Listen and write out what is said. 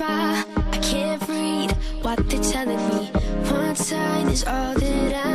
try, I can't read what they're telling me. One sign is all that I